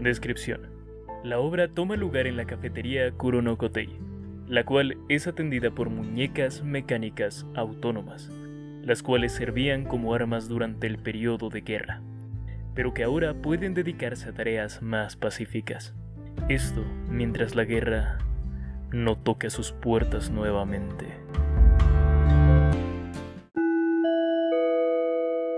Descripción. La obra toma lugar en la cafetería Kurono Kotei, la cual es atendida por muñecas mecánicas autónomas, las cuales servían como armas durante el periodo de guerra, pero que ahora pueden dedicarse a tareas más pacíficas. Esto mientras la guerra no toque sus puertas nuevamente.